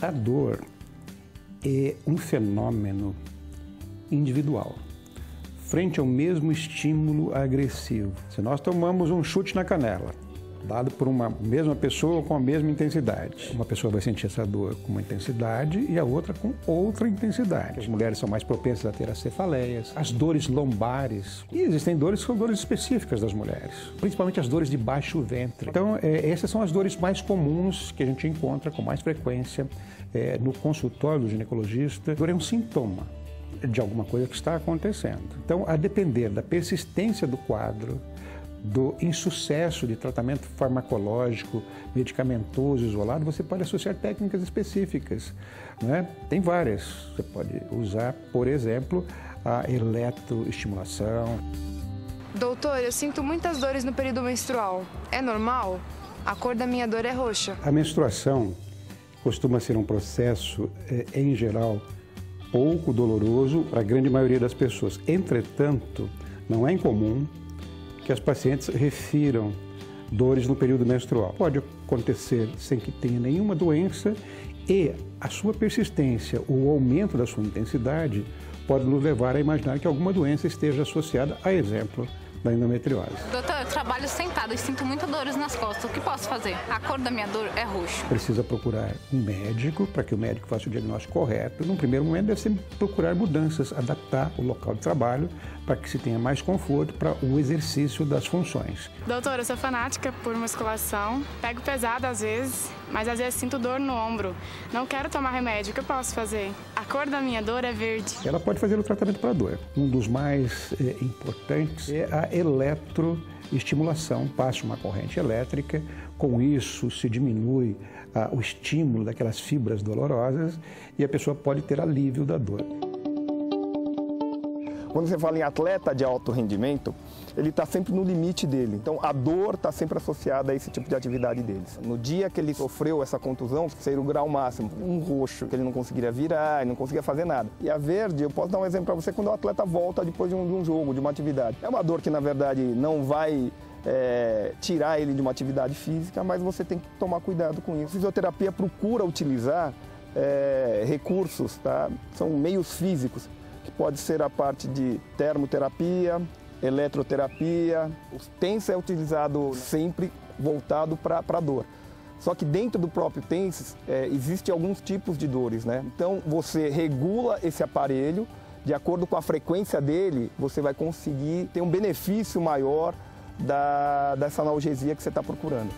A dor é um fenômeno individual frente ao mesmo estímulo agressivo. Se nós tomamos um chute na canela, dado por uma mesma pessoa com a mesma intensidade. Uma pessoa vai sentir essa dor com uma intensidade e a outra com outra intensidade. As mulheres são mais propensas a ter as cefaleias, as dores lombares. E existem dores que são dores específicas das mulheres, principalmente as dores de baixo ventre. Então, é, essas são as dores mais comuns que a gente encontra com mais frequência é, no consultório do ginecologista. A dor é um sintoma de alguma coisa que está acontecendo. Então, a depender da persistência do quadro, do insucesso de tratamento farmacológico, medicamentoso, isolado, você pode associar técnicas específicas. Né? Tem várias. Você pode usar, por exemplo, a eletroestimulação. Doutor, eu sinto muitas dores no período menstrual. É normal? A cor da minha dor é roxa. A menstruação costuma ser um processo, eh, em geral, pouco doloroso para a grande maioria das pessoas. Entretanto, não é incomum que as pacientes refiram dores no período menstrual. Pode acontecer sem que tenha nenhuma doença e a sua persistência, o aumento da sua intensidade, pode nos levar a imaginar que alguma doença esteja associada, a exemplo, da endometriose. Doutor, eu trabalho sentado e sinto muitas dores nas costas. O que posso fazer? A cor da minha dor é roxo. Precisa procurar um médico para que o médico faça o diagnóstico correto. Num primeiro momento, deve ser procurar mudanças, adaptar o local de trabalho para que se tenha mais conforto para o exercício das funções. Doutor, eu sou fanática por musculação. Pego pesado às vezes, mas às vezes sinto dor no ombro. Não quero tomar remédio. O que eu posso fazer? A cor da minha dor é verde. Ela pode fazer o tratamento para a dor. Um dos mais é, importantes é a eletroestimulação. Passe uma corrente elétrica, com isso se diminui ah, o estímulo daquelas fibras dolorosas e a pessoa pode ter alívio da dor. Quando você fala em atleta de alto rendimento, ele está sempre no limite dele. Então a dor está sempre associada a esse tipo de atividade deles. No dia que ele sofreu essa contusão, seria o grau máximo, um roxo, que ele não conseguiria virar, não conseguia fazer nada. E a verde, eu posso dar um exemplo para você quando o atleta volta depois de um, de um jogo, de uma atividade. É uma dor que na verdade não vai é, tirar ele de uma atividade física, mas você tem que tomar cuidado com isso. A fisioterapia procura utilizar é, recursos, tá? são meios físicos que pode ser a parte de termoterapia, eletroterapia. O TENS é utilizado sempre voltado para a dor. Só que dentro do próprio TENS é, existe alguns tipos de dores, né? Então você regula esse aparelho, de acordo com a frequência dele, você vai conseguir ter um benefício maior da, dessa analgesia que você está procurando.